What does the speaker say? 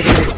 Okay.